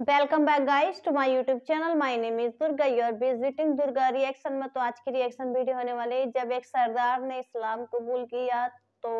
Welcome back guys to my YouTube channel my name is Durga you are visiting Durga reaction में तो आज की reaction video होने वाली है। जब एक सरदार ने इस्लाम कबूल किया तो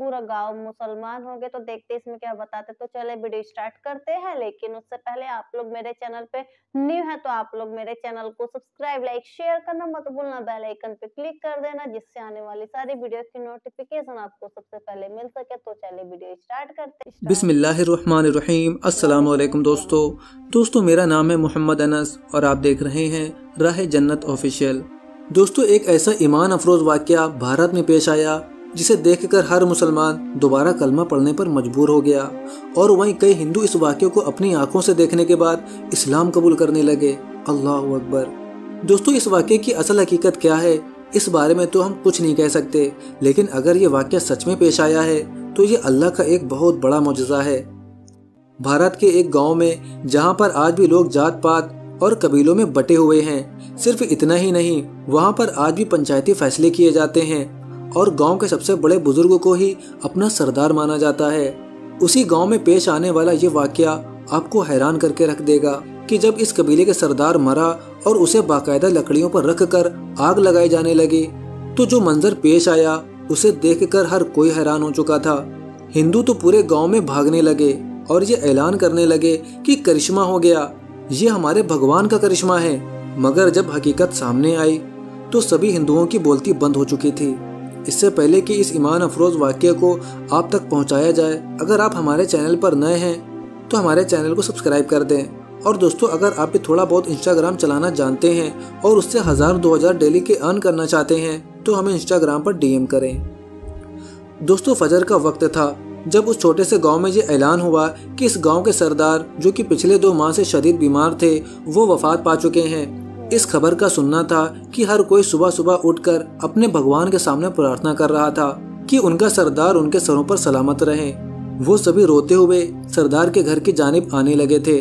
पूरा गाँव मुसलमान हो गए तो देखते इसमें क्या बताते तो चले वीडियो स्टार्ट करते हैं, लेकिन उससे पहले आप लोग मेरे चैनल पे न्यू है तो आप लोग मेरे चैनल को सब्सक्राइब, लाइक, शेयर करना मत भूलना, बेल आइकन पे क्लिक कर देना, जिससे आने वाली सारी वीडियो की नोटिफिकेशन आपको सबसे पहले मिल सके। तो चले वीडियो स्टार्ट करते बिस्मिल्लाहिर्रहमानिर्रहीम अस्सलाम वालेकुम दोस्तों। दोस्तों, मेरा नाम है मोहम्मद अनस, और आप देख रहे हैं राह जन्नत ऑफिशियल। दोस्तों, एक ऐसा ईमान अफरोज वाक्य भारत में पेश आया जिसे देखकर हर मुसलमान दोबारा कलमा पढ़ने पर मजबूर हो गया और वहीं कई हिंदू इस वाक्य को अपनी आँखों से देखने के बाद इस्लाम कबूल करने लगे। अल्लाह अकबर। दोस्तों, इस वाक्य की असल हकीकत क्या है? इस बारे में तो हम कुछ नहीं कह सकते, लेकिन अगर ये वाक्य सच में पेश आया है तो ये अल्लाह का एक बहुत बड़ा मुजजा है। भारत के एक गाँव में, जहाँ पर आज भी लोग जात पात और कबीलों में बटे हुए हैं, सिर्फ़ इतना ही नहीं, वहाँ पर आज भी पंचायती फैसले किए जाते हैं। और गाँव के सबसे बड़े बुज़ुर्ग को ही अपना सरदार माना जाता है। उसी गाँव में पेश आने वाला ये वाक्य आपको हैरान करके रख देगा कि जब इस कबीले के सरदार मरा और उसे बाकायदा लकड़ियों पर रख कर आग लगाई जाने लगी तो जो मंजर पेश आया, उसे देखकर हर कोई हैरान हो चुका था। हिंदू तो पूरे गाँव में भागने लगे और ये ऐलान करने लगे कि करिश्मा हो गया। ये हमारे भगवान का करिश्मा है। मगर जब हकीकत सामने आई तो सभी हिंदुओं की बोलती बंद हो चुकी थी। इससे पहले कि इस ईमान अफरोज वाक्य को आप तक पहुँचाया जाए, अगर आप हमारे चैनल पर नए हैं तो हमारे चैनल को सब्सक्राइब कर दें। और दोस्तों, अगर आप भी थोड़ा बहुत इंस्टाग्राम चलाना जानते हैं और उससे हज़ार दो हज़ार डेली के अर्न करना चाहते हैं तो हमें इंस्टाग्राम पर डीएम करें। दोस्तों, फजर का वक्त था, जब उस छोटे से गाँव में ये ऐलान हुआ कि इस गाँव के सरदार, जो कि पिछले दो माह से शदीद बीमार थे, वो वफात पा चुके हैं। इस खबर का सुनना था कि हर कोई सुबह सुबह उठकर अपने भगवान के सामने प्रार्थना कर रहा था कि उनका सरदार उनके सरों पर सलामत रहे। वो सभी रोते हुए सरदार के घर की जानब आने लगे थे।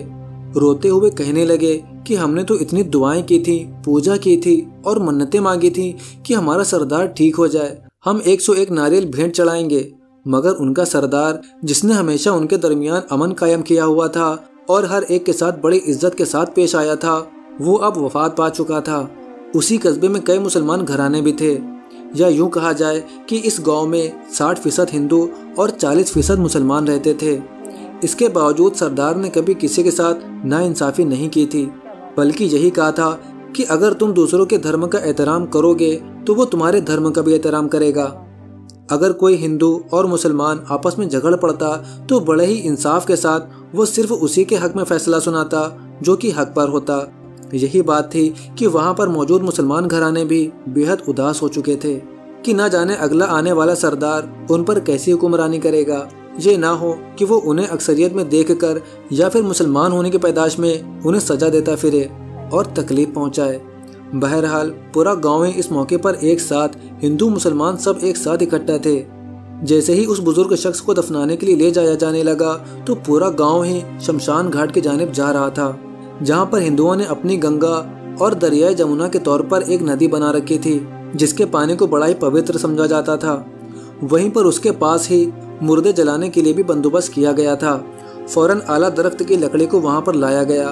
रोते हुए कहने लगे कि हमने तो इतनी दुआएँ की थी, पूजा की थी और मन्नतें मांगी थी कि हमारा सरदार ठीक हो जाए। हम 101 नारियल भेंट चढ़ाएँगे। मगर उनका सरदार, जिसने हमेशा उनके दरमियान अमन कायम किया हुआ था और हर एक के साथ बड़ी इज़्ज़त के साथ पेश आया था वो अब वफात पा चुका था। उसी कस्बे में कई मुसलमान घराने भी थे। या यूँ कहा जाए कि इस गाँव में 60 फ़ीसद हिंदू और 40 फ़ीसद मुसलमान रहते थे। इसके बावजूद सरदार ने कभी किसी के साथ नाइंसाफ़ी नहीं की थी। बल्कि यही कहा था कि अगर तुम दूसरों के धर्म का एहतराम करोगे तो वो तुम्हारे धर्म का भी एहतराम करेगा। अगर कोई हिंदू और मुसलमान आपस में झगड़ पड़ता तो बड़े ही इंसाफ के साथ वो सिर्फ़ उसी के हक में फैसला सुनाता, जो कि हक पर होता। यही बात थी कि वहाँ पर मौजूद मुसलमान घराने भी बेहद उदास हो चुके थे कि न जाने अगला आने वाला सरदार उन पर कैसी हुक्मरानी करेगा। ये ना हो कि वो उन्हें अक्सरियत में देखकर या फिर मुसलमान होने की पैदाश में उन्हें सजा देता फिरे और तकलीफ़ पहुँचाए। बहरहाल, पूरा गाँव इस मौके पर एक साथ हिंदू मुसलमान सब एक साथ इकट्ठा थे। जैसे ही उस बुज़ुर्ग शख्स को दफनाने के लिए ले जाया जाने लगा तो पूरा गाँव ही शमशान घाट की जानब जा रहा था। जहाँ पर हिंदुओं ने अपनी गंगा और दरियाई जमुना के तौर पर एक नदी बना रखी थी, जिसके पानी को बड़ा ही पवित्र समझा जाता था। वहीं पर उसके पास ही मुर्दे जलाने के लिए भी बंदोबस्त किया गया था। फ़ौरन आला दरख्त की लकड़ी को वहाँ पर लाया गया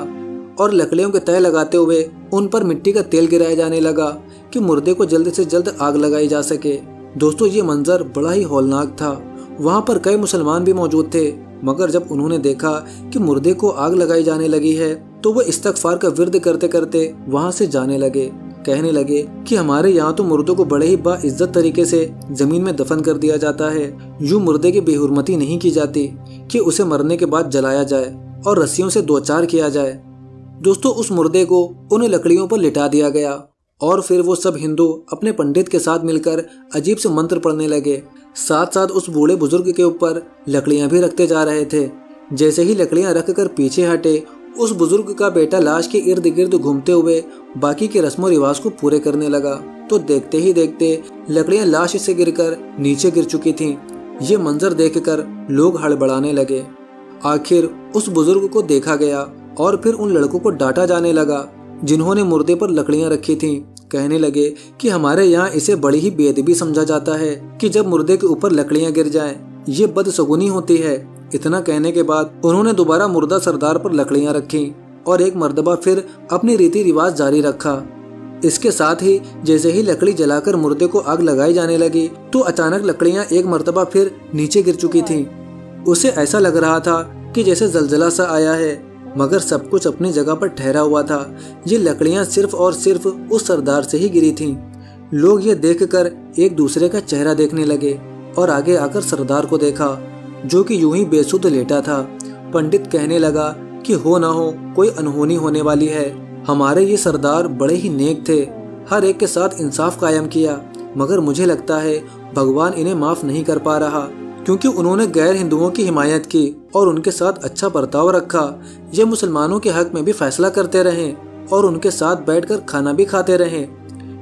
और लकड़ियों के तय लगाते हुए उन पर मिट्टी का तेल गिराया जाने लगा कि मुर्दे को जल्द से जल्द आग लगाई जा सके। दोस्तों, ये मंजर बड़ा ही हौलनाक था। वहाँ पर कई मुसलमान भी मौजूद थे, मगर जब उन्होंने देखा कि मुर्दे को आग लगाई जाने लगी है तो वो इस्तगफार का विरद करते करते वहाँ से जाने लगे, कहने लगे कि हमारे यहाँ तो मुर्दों को बड़े ही बाइज्जत तरीके से ज़मीन में दफन कर दिया जाता है। यूँ मुर्दे की बेहरमती नहीं की जाती कि उसे मरने के बाद जलाया जाए और रस्सियों से दो चार किया जाए। दोस्तों, उस मुर्दे को उन लकड़ियों पर लिटा दिया गया और फिर वो सब हिंदू अपने पंडित के साथ मिलकर अजीब से मंत्र पढ़ने लगे। साथ साथ उस बूढ़े बुज़ुर्ग के ऊपर लकड़ियाँ भी रखते जा रहे थे। जैसे ही लकड़ियाँ रख कर पीछे हटे उस बुज़ुर्ग का बेटा लाश के इर्द गिर्द घूमते हुए बाकी के रस्मों रिवाज को पूरे करने लगा। तो देखते ही देखते लकड़ियाँ लाश से गिरकर नीचे गिर चुकी थीं। ये मंजर देखकर लोग हड़बड़ाने लगे। आखिर उस बुज़ुर्ग को देखा गया और फिर उन लड़कों को डांटा जाने लगा, जिन्होंने मुर्दे पर लकड़ियाँ रखी थीं। कहने लगे कि हमारे यहाँ इसे बड़ी ही बेदबी समझा जाता है कि जब मुर्दे के ऊपर लकड़ियाँ गिर जाएँ, ये बदसगुनी होती है। इतना कहने के बाद उन्होंने दोबारा मुर्दा सरदार पर लकड़ियाँ रखी और एक मर्तबा फिर अपनी रीति रिवाज जारी रखा इसके साथ ही जैसे ही लकड़ी जलाकर मुर्दे को आग लगाई जाने लगी तो अचानक लकड़ियाँ एक मर्तबा फिर नीचे गिर चुकी थीं। उसे ऐसा लग रहा था कि जैसे जलजला सा आया है, मगर सब कुछ अपनी जगह पर ठहरा हुआ था ये लकड़ियाँ सिर्फ़ और सिर्फ़ उस सरदार से ही गिरी थीं। लोग ये देखकर एक दूसरे का चेहरा देखने लगे और आगे आकर सरदार को देखा जो कि यूँ ही बेसुध लेटा था। पंडित कहने लगा कि हो ना हो, कोई अनहोनी होने वाली है। हमारे ये सरदार बड़े ही नेक थे। हर एक के साथ इंसाफ कायम किया। मगर मुझे लगता है भगवान इन्हें माफ़ नहीं कर पा रहा, क्योंकि उन्होंने गैर हिंदुओं की हिमायत की और उनके साथ अच्छा बर्ताव रखा। ये मुसलमानों के हक में भी फैसला करते रहे और उनके साथ बैठकर खाना भी खाते रहे।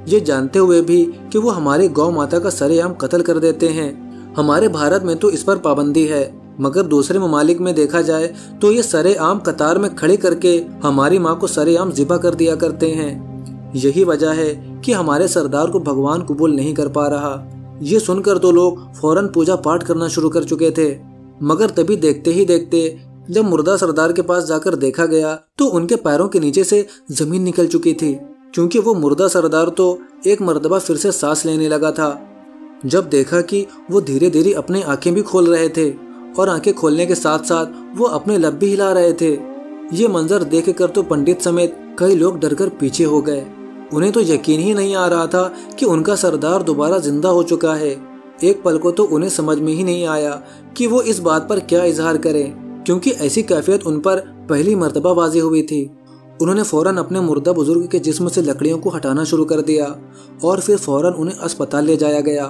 ये जानते हुए भी कि वो हमारे गौ माता का सरेआम कत्ल कर देते हैं। हमारे भारत में तो इस पर पाबंदी है, मगर दूसरे ममालिक में देखा जाए तो ये सरे आम कतार में खड़े करके हमारी माँ को सरे आम जिबा कर दिया करते हैं। यही वजह है कि हमारे सरदार को भगवान कबूल नहीं कर पा रहा। ये सुनकर तो लोग फ़ौरन पूजा पाठ करना शुरू कर चुके थे, मगर तभी देखते ही देखते जब मुर्दा सरदार के पास जाकर देखा गया तो उनके पैरों के नीचे से ज़मीन निकल चुकी थी, क्योंकि वो मुर्दा सरदार तो एक मरतबा फिर से सांस लेने लगा था। जब देखा कि वो धीरे धीरे अपने आँखें भी खोल रहे थे और आँखें खोलने के साथ साथ वो अपने लब भी हिला रहे थे। ये मंजर देख कर तो पंडित समेत कई लोग डरकर पीछे हो गए। उन्हें तो यकीन ही नहीं आ रहा था कि उनका सरदार दोबारा ज़िंदा हो चुका है। एक पल को तो उन्हें समझ में ही नहीं आया कि वो इस बात पर क्या इजहार करें, क्योंकि ऐसी कैफियत उन पर पहली मर्तबा वाजी हुई थी। उन्होंने फ़ौरन अपने मुर्दा बुज़ुर्ग के जिस्म से लकड़ियों को हटाना शुरू कर दिया और फिर फ़ौरन उन्हें अस्पताल ले जाया गया।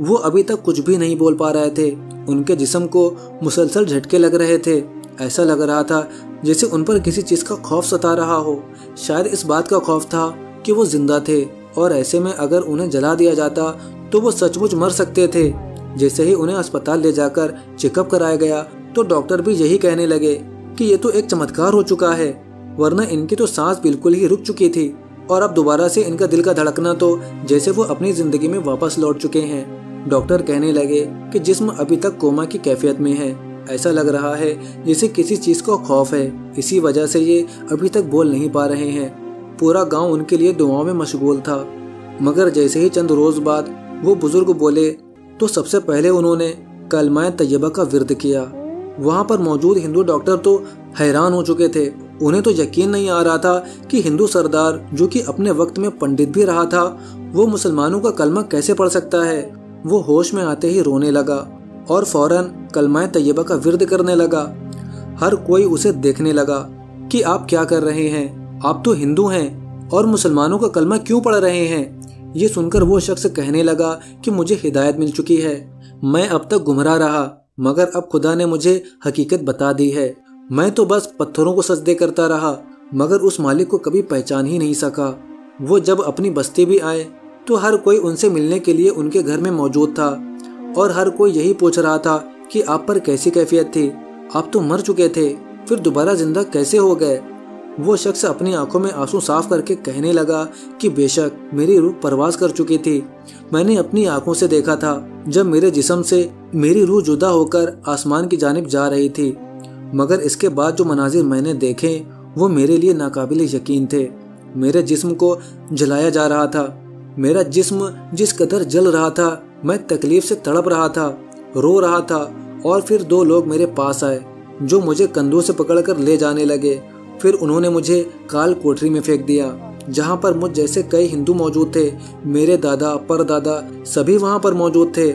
वो अभी तक कुछ भी नहीं बोल पा रहे थे। उनके जिस्म को मुसलसल झटके लग रहे थे। ऐसा लग रहा था जैसे उन पर किसी चीज़ का खौफ सता रहा हो। शायद इस बात का खौफ था कि वो ज़िंदा थे और ऐसे में अगर उन्हें जला दिया जाता तो वो सचमुच मर सकते थे। जैसे ही उन्हें अस्पताल ले जाकर चेकअप कराया गया तो डॉक्टर भी यही कहने लगे कि ये तो एक चमत्कार हो चुका है। वरना इनकी तो सांस बिल्कुल ही रुक चुकी थी। और अब दोबारा से इनका दिल का धड़कना तो जैसे वो अपनी ज़िंदगी में वापस लौट चुके हैं। डॉक्टर कहने लगे कि जिस्म अभी तक कोमा की कैफियत में है। ऐसा लग रहा है जैसे किसी चीज़ को खौफ है। इसी वजह से ये अभी तक बोल नहीं पा रहे हैं। पूरा गाँव उनके लिए दुआओं में मशगूल था। मगर जैसे ही चंद रोज बाद वो बुज़ुर्ग बोले तो सबसे पहले उन्होंने कलमाए तैयबा का विरद किया। वहाँ पर मौजूद हिंदू डॉक्टर तो हैरान हो चुके थे। उन्हें तो यकीन नहीं आ रहा था कि हिंदू सरदार, जो कि अपने वक्त में पंडित भी रहा था, वो मुसलमानों का कलमा कैसे पढ़ सकता है? वो होश में आते ही रोने लगा और फ़ौरन कलमाए तैयबा का विरद करने लगा। हर कोई उसे देखने लगा कि आप क्या कर रहे हैं? आप तो हिंदू हैं और मुसलमानों का कलमा क्यों पढ़ रहे हैं? ये सुनकर वो शख्स कहने लगा कि मुझे हिदायत मिल चुकी है। मैं अब तक गुमराह रहा, मगर अब खुदा ने मुझे हकीकत बता दी है। मैं तो बस पत्थरों को सजदे करता रहा, मगर उस मालिक को कभी पहचान ही नहीं सका। वो जब अपनी बस्ती भी आए तो हर कोई उनसे मिलने के लिए उनके घर में मौजूद था, और हर कोई यही पूछ रहा था कि आप पर कैसी कैफियत थी। आप तो मर चुके थे, फिर दोबारा ज़िंदा कैसे हो गए? वो शख्स अपनी आँखों में आँसू साफ़ करके कहने लगा कि बेशक मेरी रूह परवाज कर चुकी थी। मैंने अपनी आँखों से देखा था, जब मेरे जिस्म से मेरी रूह जुदा होकर आसमान की जानब जा रही थी। मगर इसके बाद जो मनाजिर मैंने देखे, वो मेरे लिए नाकाबिल यकीन थे। मेरे जिस्म को जलाया जा रहा था। मेरा जिस्म जिस कदर जल रहा था, मैं तकलीफ़ से तड़प रहा था, रो रहा था, और फिर दो लोग मेरे पास आए, जो मुझे कंधों से पकड़कर ले जाने लगे। फिर उन्होंने मुझे काल कोठरी में फेंक दिया, जहाँ पर मुझ जैसे कई हिंदू मौजूद थे। मेरे दादा, परदादा सभी वहाँ पर मौजूद थे,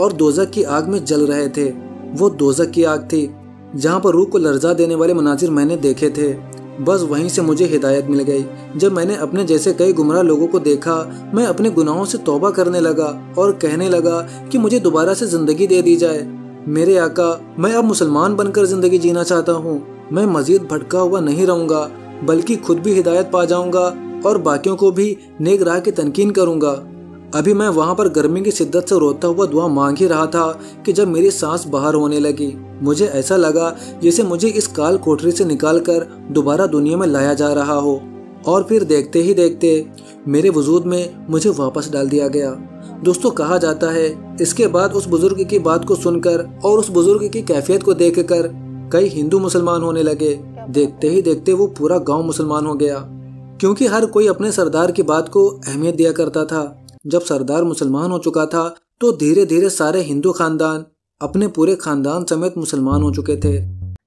और दोजक की आग में जल रहे थे। वो दोजक की आग थी जहाँ पर रूह को लर्जा देने वाले मनाजिर मैंने देखे थे। बस वहीं से मुझे हिदायत मिल गई। जब मैंने अपने जैसे कई गुमराह लोगों को देखा, मैं अपने गुनाहों से तौबा करने लगा और कहने लगा कि मुझे दोबारा से ज़िंदगी दे दी जाए। मेरे आका, मैं अब मुसलमान बनकर ज़िंदगी जीना चाहता हूँ। मैं मजीद भटका हुआ नहीं रहूँगा, बल्कि खुद भी हिदायत पा जाऊँगा और बाकियों को भी नेक राह की तनकीन करूँगा। अभी मैं वहाँ पर गर्मी की शिद्दत से रोता हुआ दुआ मांग ही रहा था कि जब मेरी सांस बाहर होने लगी। मुझे ऐसा लगा जैसे मुझे इस काल कोठरी से निकालकर दोबारा दुनिया में लाया जा रहा हो। और फिर देखते ही देखते मेरे वजूद में मुझे वापस डाल दिया गया। दोस्तों, कहा जाता है, इसके बाद उस बुज़ुर्ग की बात को सुनकर और उस बुज़ुर्ग की कैफियत को देखकर कई हिंदू मुसलमान होने लगे। देखते ही देखते वो पूरा गाँव मुसलमान हो गया, क्योंकि हर कोई अपने सरदार की बात को अहमियत दिया करता था। जब सरदार मुसलमान हो चुका था तो धीरे धीरे सारे हिंदू खानदान अपने पूरे खानदान समेत मुसलमान हो चुके थे।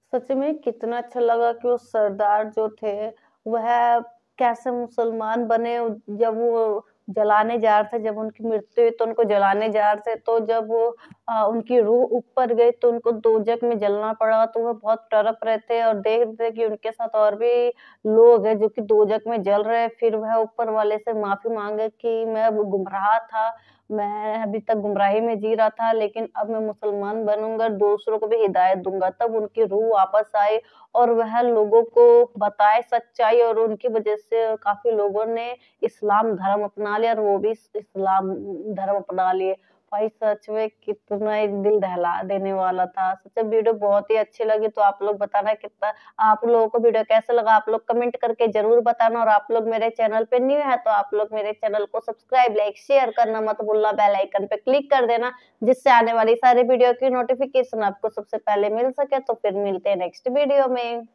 सच में कितना अच्छा लगा कि वो सरदार जो थे, वह कैसे मुसलमान बने जब वो जलाने जा रहे थे, जब उनकी मृत्यु हुई तो उनको जलाने जा रहे थे तो जब वो आ, उनकी रूह ऊपर गई तो उनको दोजक में जलना पड़ा तो वह बहुत तड़प रहे थे और देख रहे थे कि उनके साथ और भी लोग हैं जो कि दोजक में जल रहे हैं। फिर वह ऊपर वाले से माफ़ी मांगे कि मैं गुमराह था मैं अभी तक गुमराही में जी रहा था लेकिन अब मैं मुसलमान बनूँगा दूसरों को भी हिदायत दूँगा। तब उनकी रूह वापस आई और वह लोगों को बताए सच्चाई और उनकी वजह से काफ़ी लोगों ने इस्लाम धर्म अपना लिया और वो भी इस्लाम धर्म अपना लिए। भाई सच में कितना एक दिल दहला देने वाला था। सच में वीडियो बहुत ही अच्छी लगी तो आप लोग बताना कितना, आप लोगों को वीडियो कैसा लगा? आप लोग कमेंट करके ज़रूर बताना और आप लोग मेरे चैनल पे न्यू है तो आप लोग मेरे चैनल को सब्सक्राइब, लाइक, शेयर करना मत भूलना। बेल आइकन पे क्लिक कर देना, जिससे आने वाली सारी वीडियो की नोटिफिकेशन आपको सबसे पहले मिल सके। तो फिर मिलते हैं नेक्स्ट वीडियो में।